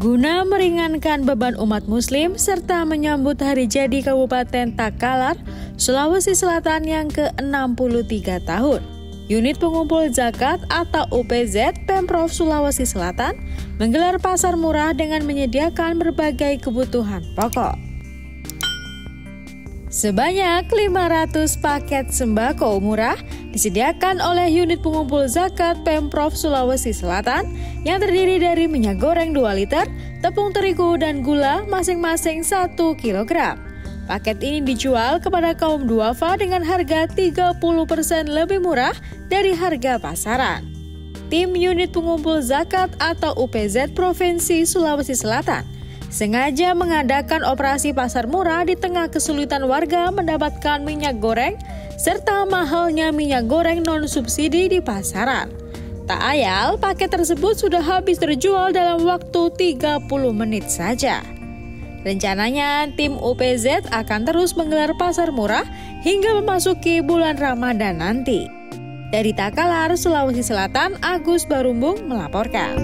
Guna meringankan beban umat muslim serta menyambut hari jadi Kabupaten Takalar, Sulawesi Selatan yang ke-63 tahun. Unit Pengumpul Zakat atau UPZ Pemprov Sulawesi Selatan menggelar pasar murah dengan menyediakan berbagai kebutuhan pokok. Sebanyak 500 paket sembako murah disediakan oleh unit pengumpul zakat Pemprov Sulawesi Selatan yang terdiri dari minyak goreng 2 liter, tepung terigu dan gula masing-masing 1 kilogram. Paket ini dijual kepada kaum duafa dengan harga 30% lebih murah dari harga pasaran. Tim Unit Pengumpul Zakat atau UPZ Provinsi Sulawesi Selatan sengaja mengadakan operasi pasar murah di tengah kesulitan warga mendapatkan minyak goreng serta mahalnya minyak goreng non-subsidi di pasaran. Tak ayal, paket tersebut sudah habis terjual dalam waktu 30 menit saja. Rencananya, tim UPZ akan terus menggelar pasar murah hingga memasuki bulan Ramadan nanti. Dari Takalar, Sulawesi Selatan, Agus Barumbung melaporkan.